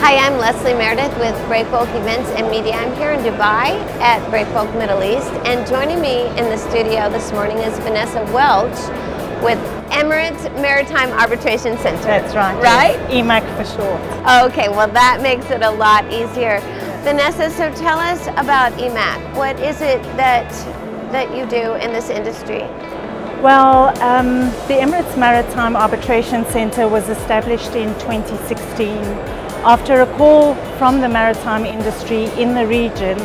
Hi, I'm Leslie Meredith with Breakbulk Events and Media. I'm here in Dubai at Breakbulk Middle East, and joining me in the studio this morning is Vanessa Welch with Emirates Maritime Arbitration Center. That's right. Right? EMAC for short. Okay, well that makes it a lot easier. Vanessa, so tell us about EMAC. What is it that that you do in this industry? Well, um, the Emirates Maritime Arbitration Centre was established in 2016 after a call from the maritime industry in the region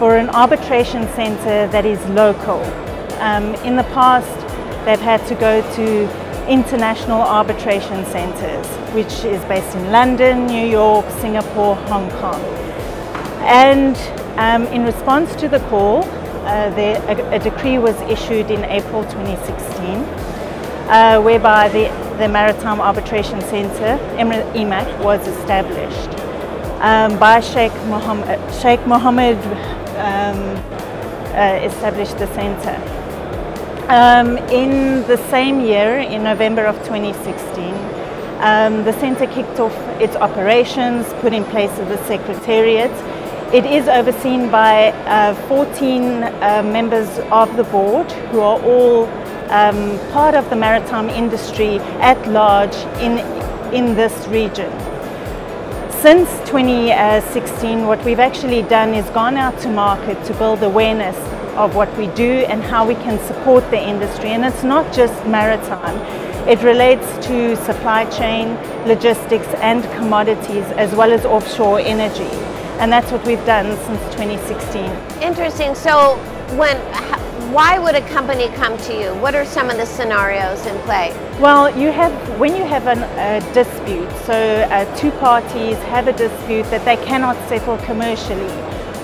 for an arbitration centre that is local. Um, in the past, they've had to go to international arbitration centres, which is based in London, New York, Singapore, Hong Kong. And um, in response to the call, uh, a, a, decree was issued in April 2016, uh, whereby the the Maritime Arbitration Centre, EMAC, was established um, by Sheikh Mohammed. Sheikh Mohammed um, uh, established the centre. Um, in the same year, in November of 2016, um, the centre kicked off its operations, put in place of the secretariat. It is overseen by uh, 14 uh, members of the board who are all um, part of the maritime industry at large in, in this region. Since 2016, what we've actually done is gone out to market to build awareness of what we do and how we can support the industry. And it's not just maritime. It relates to supply chain, logistics and commodities as well as offshore energy. And that's what we've done since 2016. Interesting. So when why would a company come to you? What are some of the scenarios in play? Well, you have when you have an, a dispute, so uh, two parties have a dispute that they cannot settle commercially.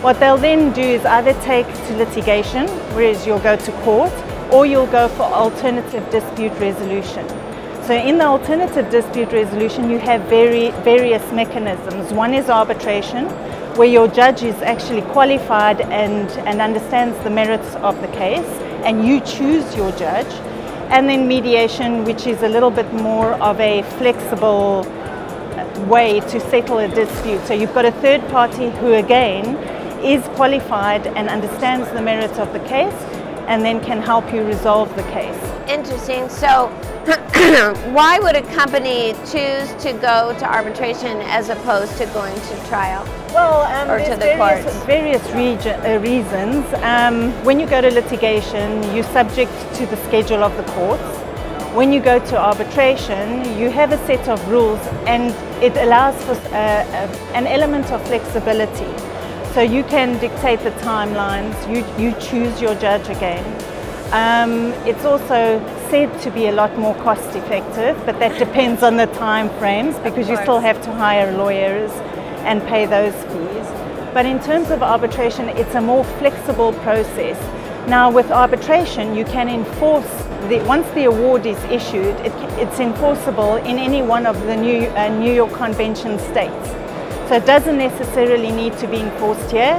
What they'll then do is either take to litigation, whereas you'll go to court, or you'll go for alternative dispute resolution. So in the alternative dispute resolution, you have very, various mechanisms. One is arbitration, where your judge is actually qualified and, and understands the merits of the case and you choose your judge. And then mediation, which is a little bit more of a flexible uh, way to settle a dispute. So you've got a third party who again is qualified and understands the merits of the case and then can help you resolve the case. Interesting. So why would a company choose to go to arbitration as opposed to going to trial? Well, um, or to the various, courts? various region, uh, reasons. Um, when you go to litigation, you're subject to the schedule of the courts. When you go to arbitration, you have a set of rules and it allows for uh, uh, an element of flexibility. So you can dictate the timelines, you, you choose your judge again. Um, it's also said to be a lot more cost effective, but that depends on the time frames because you still have to hire lawyers and pay those fees. But in terms of arbitration, it's a more flexible process. Now with arbitration, you can enforce, the, once the award is issued, it, it's enforceable in any one of the New, uh, New York Convention states. So it doesn't necessarily need to be enforced here.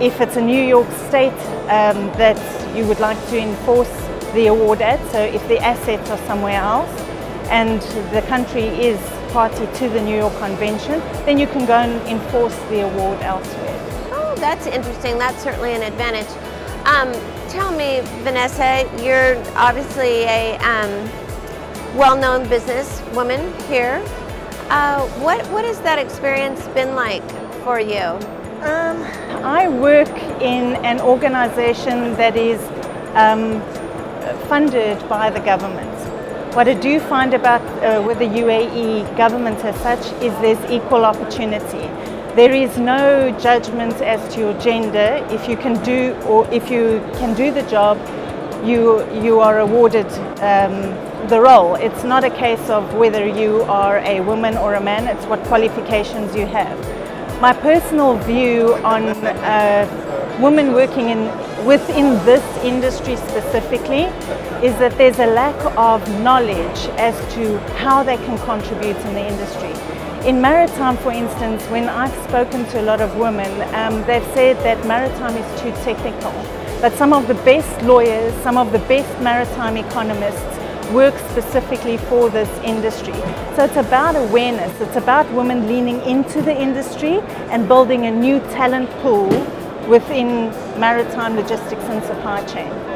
If it's a New York state um, that you would like to enforce the award at, so if the assets are somewhere else and the country is party to the New York Convention, then you can go and enforce the award elsewhere. Oh, that's interesting. That's certainly an advantage. Um, tell me, Vanessa, you're obviously a um, well-known businesswoman here. Uh, what, what has that experience been like for you? Um, I work in an organization that is um, funded by the government. What I do find about uh, with the UAE government as such is there's equal opportunity. There is no judgment as to your gender. If you can do or if you can do the job, you you are awarded um, the role. It's not a case of whether you are a woman or a man. It's what qualifications you have. My personal view on uh, women working in within this industry specifically is that there's a lack of knowledge as to how they can contribute in the industry. In maritime, for instance, when I've spoken to a lot of women, um, they've said that maritime is too technical. But some of the best lawyers, some of the best maritime economists work specifically for this industry. So it's about awareness, it's about women leaning into the industry and building a new talent pool within maritime logistics and supply chain.